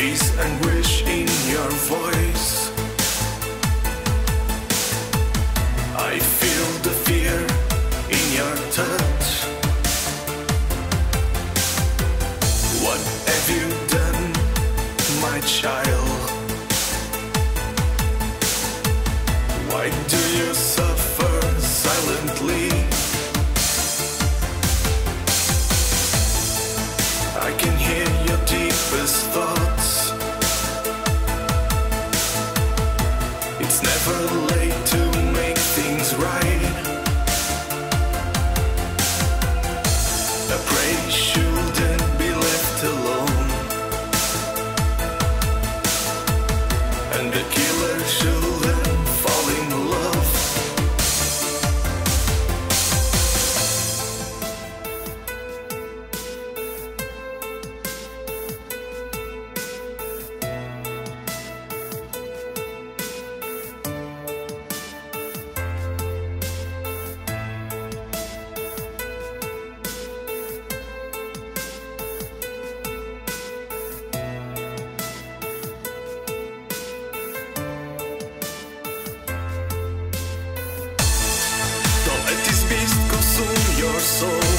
is anguish in your voice. It's your soul.